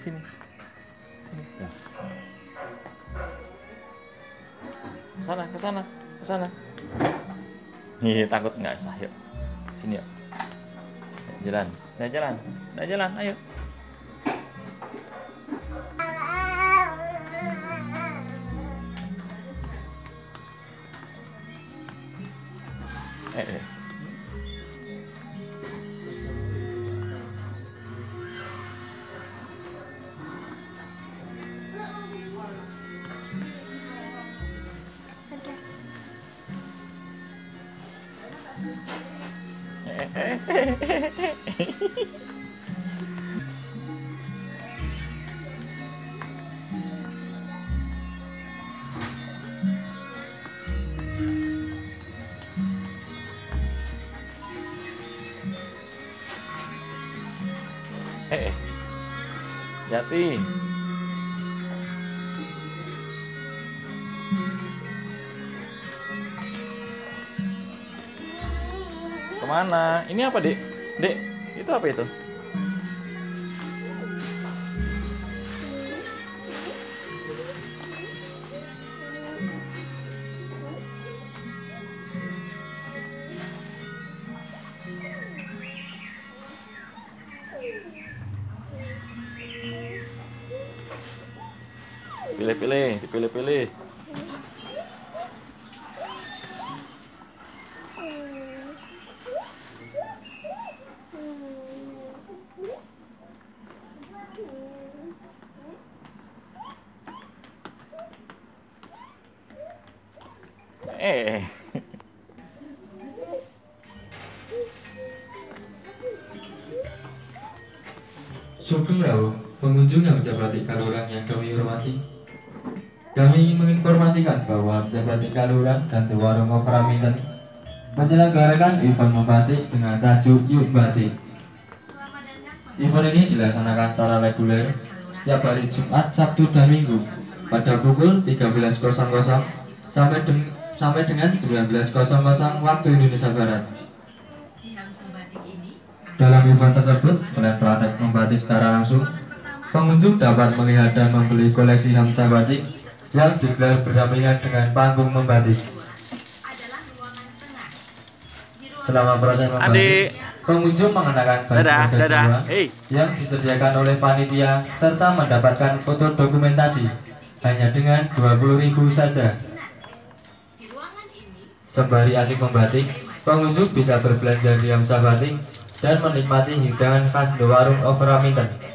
sini. Sini. Ya. Ke sana, ke sana, ke sana. Nih, takut nggak sah, yuk. Sini yuk. Jalan, nah jalan, nah jalan, ayo. Eh, eh. Eh, eh. Jati. Ke mana? Ini apa, Dek? Dek, itu apa itu? Pilih-pilih, dipilih-pilih. Eh. Pengunjung yang pejabat Kalurang yang kami hormati. Kami ingin menginformasikan bahwa pejabat Kalurang dan The Warung Opera Minten menyelenggarakan event membatik dengan tajuk Yuk Batik. Event ini dilaksanakan secara reguler setiap hari Jumat, Sabtu, dan Minggu pada pukul 13.00 sampai, sampai dengan 19.00 waktu Indonesia Barat. Dalam event tersebut, selain praktek membatik secara langsung, pengunjung dapat melihat dan membeli koleksi Hamsa batik yang digelar berdampingan dengan panggung membatik. Selama proses membatik, Adik. pengunjung mengenakan baju Dadah, Hei. yang disediakan oleh panitia serta mendapatkan foto dokumentasi hanya dengan 20.000 saja. Sembari asik membatik, pengunjung bisa berbelanja di Hamsa Batik dan menikmati hidangan khas The Warung Minten.